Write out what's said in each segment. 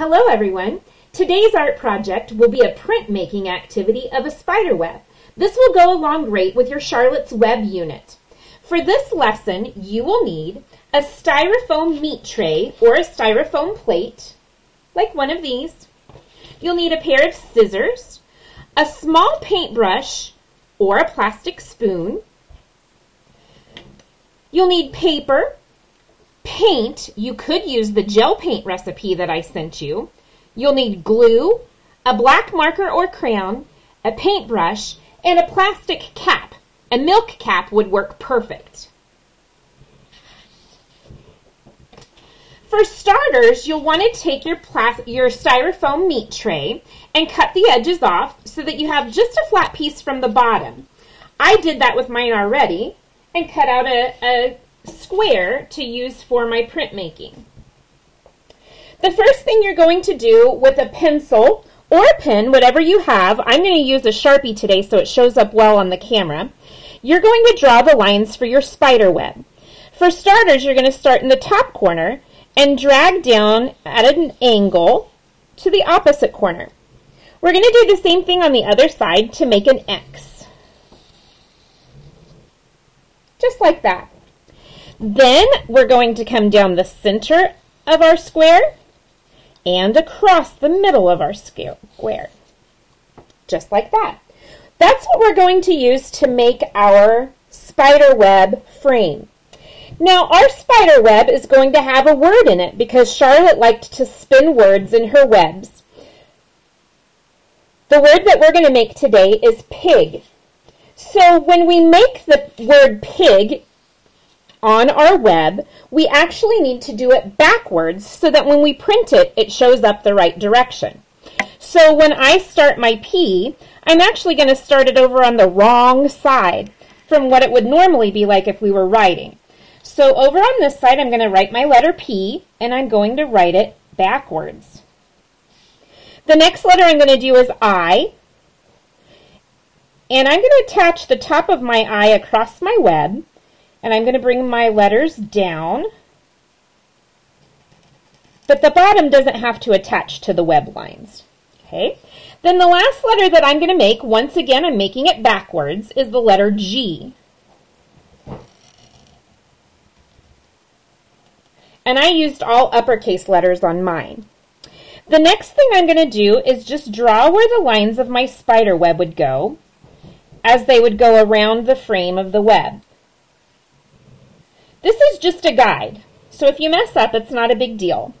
Hello everyone! Today's art project will be a printmaking activity of a spider web. This will go along great with your Charlotte's Web unit. For this lesson, you will need a styrofoam meat tray or a styrofoam plate, like one of these. You'll need a pair of scissors, a small paintbrush or a plastic spoon. You'll need paper, paint. You could use the gel paint recipe that I sent you. You'll need glue, a black marker or crayon, a paintbrush, and a plastic cap. A milk cap would work perfect. For starters, you'll want to take your, your styrofoam meat tray and cut the edges off so that you have just a flat piece from the bottom. I did that with mine already and cut out a, a square to use for my printmaking. The first thing you're going to do with a pencil or a pen, whatever you have, I'm going to use a Sharpie today so it shows up well on the camera, you're going to draw the lines for your spider web. For starters, you're going to start in the top corner and drag down at an angle to the opposite corner. We're going to do the same thing on the other side to make an X. Just like that. Then we're going to come down the center of our square and across the middle of our square. Just like that. That's what we're going to use to make our spider web frame. Now, our spider web is going to have a word in it because Charlotte liked to spin words in her webs. The word that we're going to make today is pig. So when we make the word pig on our web, we actually need to do it backwards so that when we print it, it shows up the right direction. So when I start my P, I'm actually going to start it over on the wrong side from what it would normally be like if we were writing. So over on this side, I'm going to write my letter P, and I'm going to write it backwards. The next letter I'm going to do is I, and I'm going to attach the top of my I across my web, and I'm going to bring my letters down, but the bottom doesn't have to attach to the web lines. Okay. Then the last letter that I'm going to make, once again I'm making it backwards, is the letter G. and I used all uppercase letters on mine. The next thing I'm going to do is just draw where the lines of my spider web would go as they would go around the frame of the web. This is just a guide, so if you mess up, it's not a big deal.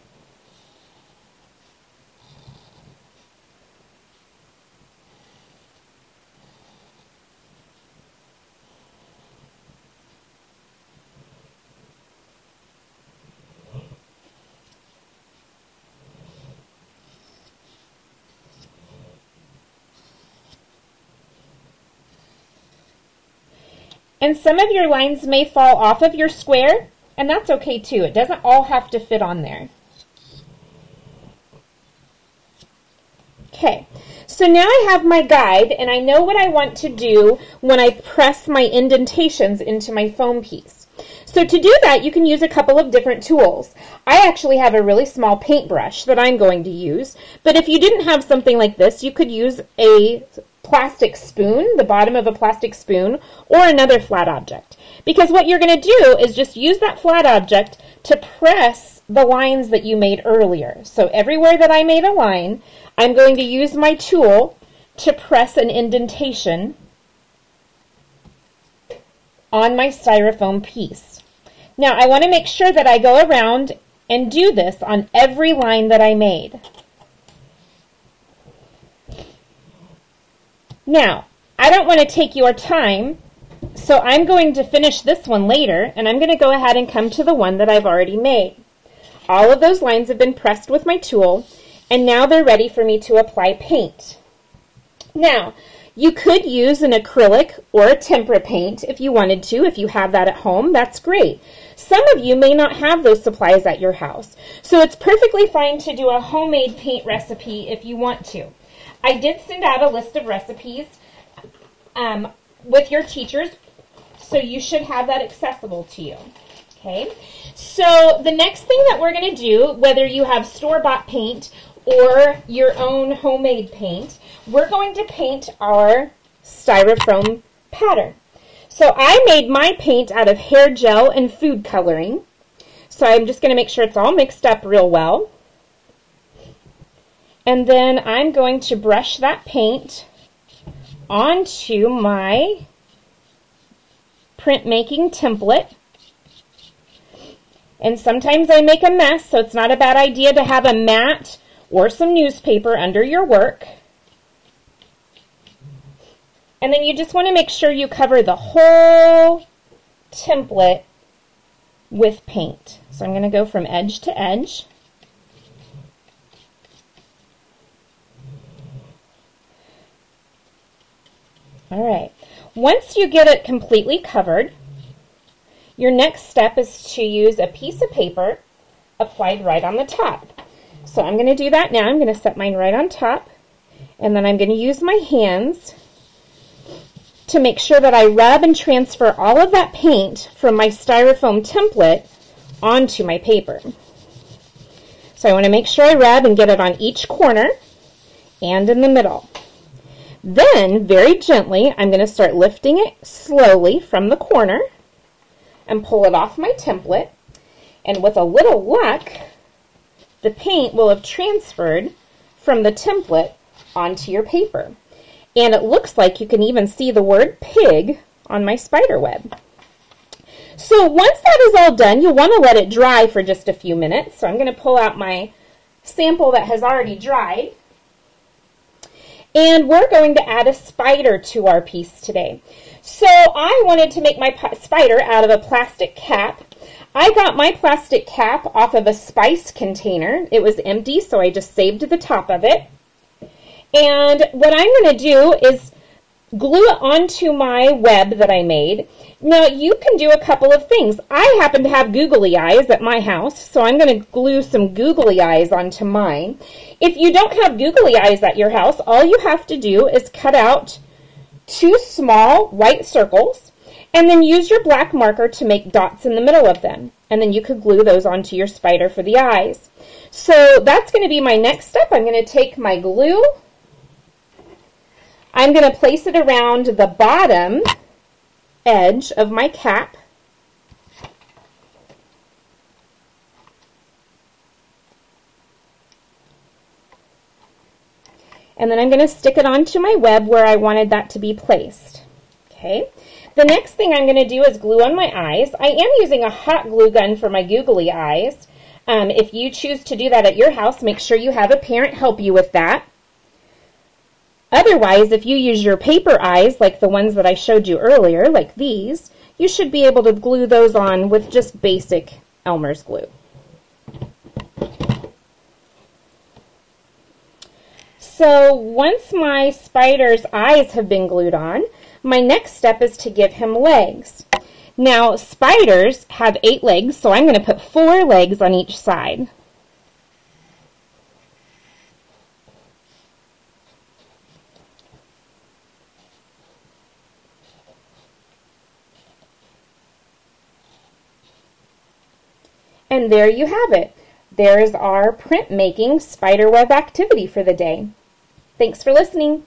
And some of your lines may fall off of your square, and that's okay too. It doesn't all have to fit on there. Okay, so now I have my guide, and I know what I want to do when I press my indentations into my foam piece. So to do that, you can use a couple of different tools. I actually have a really small paintbrush that I'm going to use, but if you didn't have something like this, you could use a plastic spoon, the bottom of a plastic spoon, or another flat object. Because what you're going to do is just use that flat object to press the lines that you made earlier. So everywhere that I made a line, I'm going to use my tool to press an indentation on my styrofoam piece. Now I want to make sure that I go around and do this on every line that I made. Now, I don't want to take your time, so I'm going to finish this one later, and I'm going to go ahead and come to the one that I've already made. All of those lines have been pressed with my tool, and now they're ready for me to apply paint. Now, you could use an acrylic or a tempera paint if you wanted to. If you have that at home, that's great. Some of you may not have those supplies at your house, so it's perfectly fine to do a homemade paint recipe if you want to. I did send out a list of recipes um, with your teachers, so you should have that accessible to you. Okay, so the next thing that we're going to do, whether you have store-bought paint or your own homemade paint, we're going to paint our styrofoam pattern. So I made my paint out of hair gel and food coloring. So I'm just going to make sure it's all mixed up real well. And then I'm going to brush that paint onto my printmaking template. And sometimes I make a mess, so it's not a bad idea to have a mat or some newspaper under your work. And then you just want to make sure you cover the whole template with paint. So I'm going to go from edge to edge. All right. Once you get it completely covered, your next step is to use a piece of paper applied right on the top. So I'm going to do that now. I'm going to set mine right on top. And then I'm going to use my hands to make sure that I rub and transfer all of that paint from my styrofoam template onto my paper. So I want to make sure I rub and get it on each corner and in the middle. Then, very gently, I'm going to start lifting it slowly from the corner and pull it off my template. And with a little luck, the paint will have transferred from the template onto your paper. And it looks like you can even see the word pig on my spider web. So once that is all done, you'll want to let it dry for just a few minutes. So I'm going to pull out my sample that has already dried. And we're going to add a spider to our piece today. So I wanted to make my spider out of a plastic cap. I got my plastic cap off of a spice container. It was empty, so I just saved the top of it. And what I'm going to do is glue it onto my web that I made. Now, you can do a couple of things. I happen to have googly eyes at my house, so I'm going to glue some googly eyes onto mine. If you don't have googly eyes at your house, all you have to do is cut out two small white circles and then use your black marker to make dots in the middle of them. And then you could glue those onto your spider for the eyes. So that's going to be my next step. I'm going to take my glue. I'm going to place it around the bottom edge of my cap. And then I'm going to stick it onto my web where I wanted that to be placed. Okay. The next thing I'm going to do is glue on my eyes. I am using a hot glue gun for my googly eyes. Um, if you choose to do that at your house, make sure you have a parent help you with that. Otherwise, if you use your paper eyes, like the ones that I showed you earlier, like these, you should be able to glue those on with just basic Elmer's glue. So once my spider's eyes have been glued on, my next step is to give him legs. Now, spiders have eight legs, so I'm going to put four legs on each side. And there you have it. There's our printmaking spiderweb activity for the day. Thanks for listening.